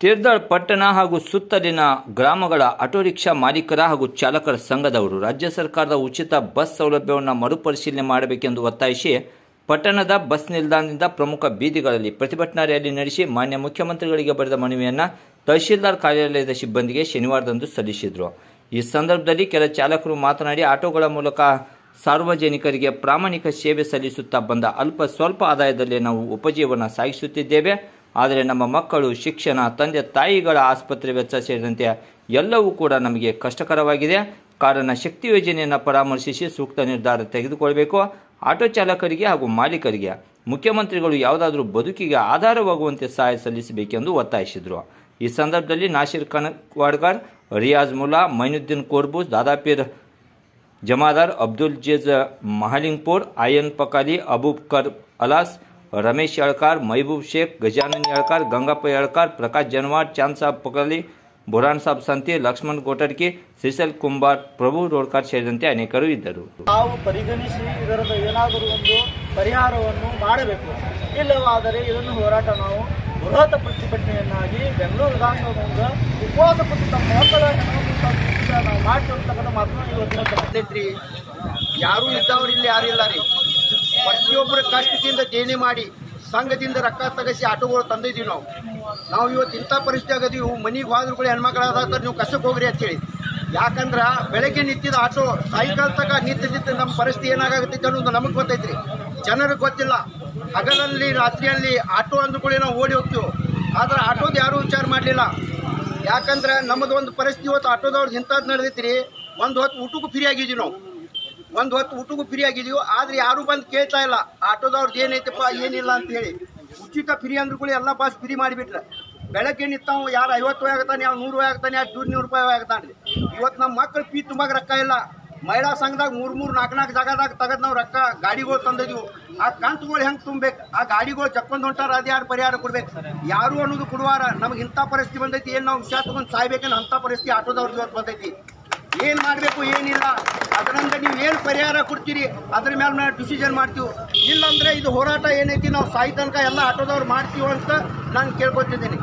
ತೀರ್ದಾಳ್ ಪಟ್ಟಣ ಹಾಗೂ ಸುತ್ತಲಿನ ಗ್ರಾಮಗಳ ಆಟೋ ರಿಕ್ಷಾ ಮಾಲೀಕರ ಹಾಗೂ ಚಾಲಕರ ಸಂಘದವರು ರಾಜ್ಯ ಸರ್ಕಾರದ ಉಚಿತ ಬಸ್ ಸೌಲಭ್ಯವನ್ನು ಮರುಪರಿಶೀಲನೆ ಮಾಡಬೇಕೆಂದು ಒತ್ತಾಯಿಸಿ ಪಟ್ಟಣದ ಬಸ್ ನಿಲ್ದಾಣದಿಂದ ಪ್ರಮುಖ ಬೀದಿಗಳಲ್ಲಿ ಪ್ರತಿಭಟನಾ ರ್ಯಾಲಿ ನಡೆಸಿ ಮಾನ್ಯ ಮುಖ್ಯಮಂತ್ರಿಗಳಿಗೆ ಬರೆದ ಮನವಿಯನ್ನು ತಹಶೀಲ್ದಾರ್ ಕಾರ್ಯಾಲಯದ ಸಿಬ್ಬಂದಿಗೆ ಶನಿವಾರದಂದು ಸಲ್ಲಿಸಿದರು. ಈ ಸಂದರ್ಭದಲ್ಲಿ ಕೆಲ ಚಾಲಕರು ಮಾತನಾಡಿ ಆಟೋಗಳ ಮೂಲಕ ಸಾರ್ವಜನಿಕರಿಗೆ ಪ್ರಾಮಾಣಿಕ ಸೇವೆ ಸಲ್ಲಿಸುತ್ತಾ ಬಂದ ಅಲ್ಪ ಸ್ವಲ್ಪ ಆದಾಯದಲ್ಲಿ ನಾವು ಉಪಜೀವನ ಸಾಗಿಸುತ್ತಿದ್ದೇವೆ. ಆದರೆ ನಮ್ಮ ಮಕ್ಕಳು, ಶಿಕ್ಷಣ, ತಂದೆ, ತಾಯಿಗಳ ಆಸ್ಪತ್ರೆ ವೆಚ್ಚ ಸೇರಿದಂತೆ ಎಲ್ಲವೂ ಕೂಡ ನಮಗೆ ಕಷ್ಟಕರವಾಗಿದೆ. ಕಾರಣ ಶಕ್ತಿ ಯೋಜನೆಯನ್ನು ಪರಾಮರ್ಶಿಸಿ ಸೂಕ್ತ ನಿರ್ಧಾರ ತೆಗೆದುಕೊಳ್ಳಬೇಕು ಆಟೋ ಚಾಲಕರಿಗೆ ಹಾಗೂ ಮಾಲೀಕರಿಗೆ ಮುಖ್ಯಮಂತ್ರಿಗಳು ಯಾವುದಾದರೂ ಬದುಕಿಗೆ ಆಧಾರವಾಗುವಂತೆ ಸಹಾಯ ಸಲ್ಲಿಸಬೇಕೆಂದು ಒತ್ತಾಯಿಸಿದರು. ಈ ಸಂದರ್ಭದಲ್ಲಿ ನಾಸಿರ್ ಕನಕ್ವಾಡ್ಕರ್, ರಿಯಾಜ್ ಮುಲ್ಲಾ, ಮೈನುದ್ದೀನ್ ಕೋರ್ಬೂಸ್ ದಾದಾಪೀರ್ ಜಮಾದಾರ್, ಅಬ್ದುಲ್ ಜೇಜ್ ಮಹಾಲಿಂಗ್ಪುರ್ ಆಯನ್ ಪಕಾಲಿ ಅಬೂಬ್ಕರ್ ಅಲಾಸ್ ರಮೇಶ್ ಯಳ್ಕಾರ್ ಮೈಬೂಬ್ ಶೇಖ್ ಗಜಾನನ್ ಯಳ್ಕಾರ್, ಗಂಗಪ್ಪ ಯಳ್ಕಾರ್, ಪ್ರಕಾಶ್ ಜನ್ವಾಡ್, ಚಾಂದ್ ಸಾಬ್ ಪಕಲಿ ಬುರಾನ್ ಸಾಬ್ ಸಂತಿ, ಲಕ್ಷ್ಮಣ್ ಗೋಟಡ್ಕಿ ಶ್ರೀಸಲ್ ಕುಂಬಾರ್, ಪ್ರಭು ರೋಡ್ಕಾರ್ ಸೇರಿದಂತೆ ಅನೇಕರು ಇದ್ದರು. ನಾವು ಪರಿಗಣಿಸಿ ಇದರದ ಏನಾದರೂ ಒಂದು ಪರಿಹಾರವನ್ನು ಮಾಡಬೇಕು. ಇಲ್ಲವಾದರೆ ಇದನ್ನು ಹೋರಾಟ ನಾವು ಬೃಹತ್ ಪ್ರತಿಭಟನೆಯನ್ನಾಗಿ ಬೆಂಗಳೂರು ವಿಧಾನಸೌಧದಿಂದ ಉಪವಾಸ ಕುರಿತು ನಾವು ಮಾಡ್ತಿರ್ತಕ್ಕಂಥ ಮಾತನ್ನು ಇವತ್ತಿನ ಯಾರೂ ಇದ್ದವ್ರು ಇಲ್ಲಿ ಯಾರು ಇಲ್ಲ ರೀ. ಪ್ರತಿಯೊಬ್ಬರ ಕಷ್ಟದಿಂದ ದೇಣಿ ಮಾಡಿ ಸಂಘದಿಂದ ರೊಕ್ಕ ತಗಸಿ ಆಟೋಗಳು ತಂದಿದ್ದೀವಿ ನಾವು. ನಾವು ಇವತ್ತು ಇಂಥ ಪರಿಸ್ಥಿತಿ ಆಗದೀವಿ. ಮನೆಗೆ ಹೋದ್ರು ಕೂಡ ಹೆಣ್ಮಕ್ಳಾದ ನೀವು ಕಷ್ಟಕ್ಕೆ ಹೋಗ್ರಿ ಅಂತೇಳಿ ಯಾಕಂದ್ರೆ ಬೆಳಗ್ಗೆ ನಿಂತಿದ್ದ ಆಟೋ ಸಾಯಂಕಾಲ ತನಕ ನಿಂತಿದ್ದ ನಿಂತು ನಮ್ಮ ಪರಿಸ್ಥಿತಿ ಏನಾಗತ್ತೈತೆ ಅನ್ನೋದು ನಮಗೆ ಗೊತ್ತೈತ್ರಿ. ಜನರಿಗೆ ಗೊತ್ತಿಲ್ಲ. ಹಗಲಲ್ಲಿ, ರಾತ್ರಿಯಲ್ಲಿ ಆಟೋ ಅಂದ್ಕೊಳ್ಳಿ ನಾವು ಓಡಿ ಹೋಗ್ತೀವಿ. ಆದ್ರೆ ಆಟೋದು ಯಾರೂ ವಿಚಾರ ಮಾಡಲಿಲ್ಲ. ಯಾಕಂದ್ರೆ ನಮ್ಮದು ಒಂದು ಪರಿಸ್ಥಿತಿ ಇವತ್ತು ಆಟೋದವ್ರದ್ದು ಇಂಥದ್ದು ನಡೆದೈತ್ರಿ. ಒಂದು ಹೊತ್ತು ಊಟಕ್ಕೂ ಫ್ರೀ ಆಗಿದ್ದೀವಿ ನಾವು. ಒಂದು ಹೊತ್ತು ಊಟಕ್ಕೂ ಫ್ರೀ ಆಗಿದೀವಿ, ಆದ್ರೆ ಯಾರು ಬಂದು ಕೇಳ್ತಾ ಇಲ್ಲ. ಆಟೋದವ್ರದ್ದು ಏನೈತಪ್ಪ, ಏನಿಲ್ಲ ಅಂತ ಹೇಳಿ ಉಚಿತ ಫ್ರೀ ಅಂದ್ರೂ ಕೂಡ ಎಲ್ಲ ಬಸ್ ಫ್ರೀ ಮಾಡಿಬಿಟ್ರೆ. ಬೆಳಗ್ಗೆ ನಿಂತಾವ ಯಾರು ಐವತ್ತು ರೂಪಾಯಿ ಆಗ್ತಾನೆ ಯಾವ ನೂರು ರೂಪಾಯಿ ಆಗ್ತಾನೆ ಯಾರು ನೂರು ರೂಪಾಯಿ ಆಗ್ತಾನೆ ಇವತ್ತು ನಮ್ಮ ಮಕ್ಕಳು ಫೀ ತುಂಬಾಗ ರೊಕ್ಕ ಇಲ್ಲ. ಮಹಿಳಾ ಸಂಘದಾಗ ಮೂರು ಮೂರು, ನಾಲ್ಕು ನಾಲ್ಕು ಜಾಗದಾಗ ತೆಗೆದು ನಾವು ರೊಕ್ಕ ಗಾಡಿಗಳು ತಂದಿದ್ದೀವಿ ಆ ಕಂತುಗಳು ಹೆಂಗೆ ತುಂಬಬೇಕು? ಆ ಗಾಡಿಗಳು ಚಕ್ಕೊಂಡ್ ಹೊಂಟಾರ, ಅದು ಯಾರು ಪರಿಹಾರ ಕೊಡ್ಬೇಕು? ಯಾರು ಅನ್ನೋದು ಕೊಡುವಾರ. ನಮ್ಗೆ ಇಂಥ ಪರಿಸ್ಥಿತಿ ಬಂದೈತಿ, ಏನು ನಾವು ವಿಷಯ ತಗೊಂಡು ಸಾಯ್ಬೇಕನ್ನೋ ಅಂಥ ಪರಿಸ್ಥಿತಿ ಆಟೋದವ್ರದ್ದು ಇವತ್ತು ಬಂದೈತಿ. ಏನು ಮಾಡಬೇಕು, ಏನಿಲ್ಲ. ಪರಿಹಾರ ಕೊಡ್ತೀರಿ, ಅದ್ರ ಮೇಲೆ ನಾವು ಡಿಸಿಷನ್ ಮಾಡ್ತೀವಿ. ಇಲ್ಲಾಂದರೆ ಇದು ಹೋರಾಟ ಏನೈತಿ, ನಾವು ಸಾಯಿ ತನಕ ಎಲ್ಲ ಆಟೋದವ್ರು ಮಾಡ್ತೀವಿ ಅಂತ ನಾನು ಕೇಳ್ಕೊತಿದ್ದೀನಿ.